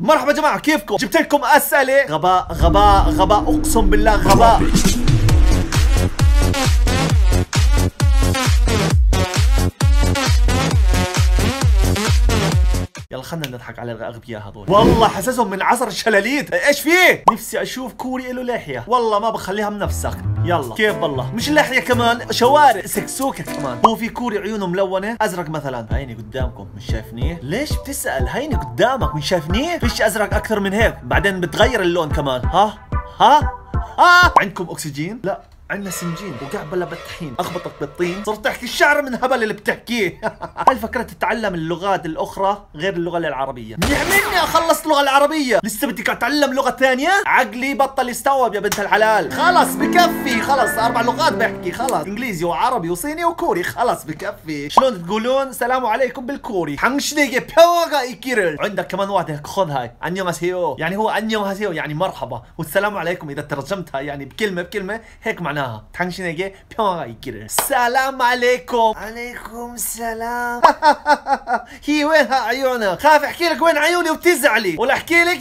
مرحبا جماعة كيفكم؟ جبت لكم أسئلة. غباء غباء غباء أقسم بالله غباء. خلنا نضحك على الأغبياء هذول. والله حاسسهم من عصر الشلاليت. إيش فيه؟ نفسي أشوف كوري له لحية. والله ما بخليها منفسك يلا. كيف بالله؟ مش لحية كمان شوارع. سكسوكه كمان. هو في كوري عيونه ملونة؟ أزرق مثلا. هيني قدامكم مش شايفنيه؟ ليش بتسأل؟ هيني قدامك مش شايفنيه؟ فيش أزرق أكثر من هيك. بعدين بتغير اللون كمان. ها؟ ها؟ ها؟ عندكم أكسجين؟ لا. عندنا سنجين وقعبله بالطحين أخبطك بالطين. صرت أحكي الشعر من هبل اللي بتحكيه. هل فكرت تتعلم اللغات الأخرى غير اللغة العربية. مني أخلص اللغة العربية. لسه بدك أتعلم لغة ثانية. عقلي بطل يستوعب يا بنت الحلال. خلص بكفي. خلص أربع لغات بحكي. خلص. إنجليزي وعربي وصيني وكوري. خلص بكفي. شلون تقولون؟ سلام عليكم بالكوري. حنشنيجي بيوغا ايكيرل عندك كمان واحدة خذ هاي. انيو ماسيو يعني هو انيو ماسيو يعني مرحبا. والسلام عليكم إذا ترجمتها يعني بكلمة بكلمة. هيك معناها معناها 당신에게 평화가 있기를 السلام عليكم عليكم السلام هي وينها عيونها خاف احكي لك وين عيوني وتزعلي ولا احكي لك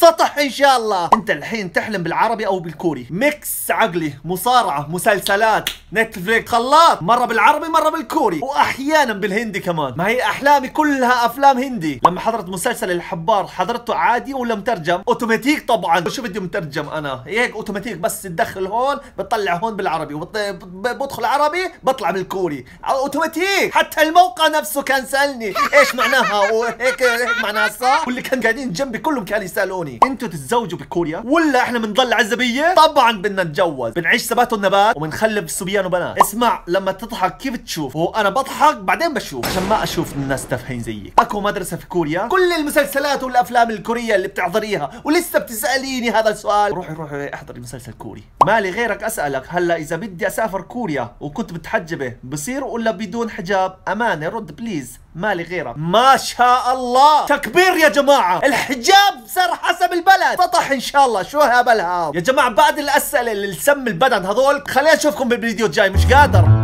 سطح إن شاء الله. أنت الحين تحلم بالعربي أو بالكوري. mix عقلي مصارعة مسلسلات نتفليكس خلاط. مرة بالعربي مرة بالكوري. وأحيانا بالهندي كمان. ما هي أحلامي كلها أفلام هندي. لما حضرت مسلسل الحبار حضرته عادي ولا مترجم أوتوماتيك طبعا. شو بدي مترجم أنا؟ هيك أوتوماتيك بس تدخل هون بتطلع هون بالعربي. وبدخل عربي بطلع بالكوري. أوتوماتيك. حتى الموقع نفسه كان سألني إيش معناها وهيك هيك معناها صح؟ واللي كان قاعدين جنبي كلهم كانوا يسألوني. ثاني أنتوا تتزوجوا بكوريا ولا إحنا بنضل عزابية؟ طبعا بدنا نتجوز بنعيش بثبات ونبات وبنخلف صبيان وبنات. اسمع لما تضحك كيف تشوف؟ هو أنا بضحك بعدين بشوف. عشان ما أشوف الناس تافهين زيك أكو مدرسة في كوريا كل المسلسلات والأفلام الكورية اللي بتحضريها ولسه بتسأليني هذا السؤال. روحي روحي احضري مسلسل كوري. مالي غيرك أسألك هلا إذا بدي أسافر كوريا وكنت متحجبه بصير ولا بدون حجاب؟ أمانة رد please مالي غيرك ما شاء الله. تكبير يا جماعة. الحجاب صار حسب البلد. سطح إن شاء الله. شو هبل هذا؟ يا جماعة بعد الأسئلة اللي سم البدن هذول خلينا نشوفكم بالفيديو الجاي. مش قادر.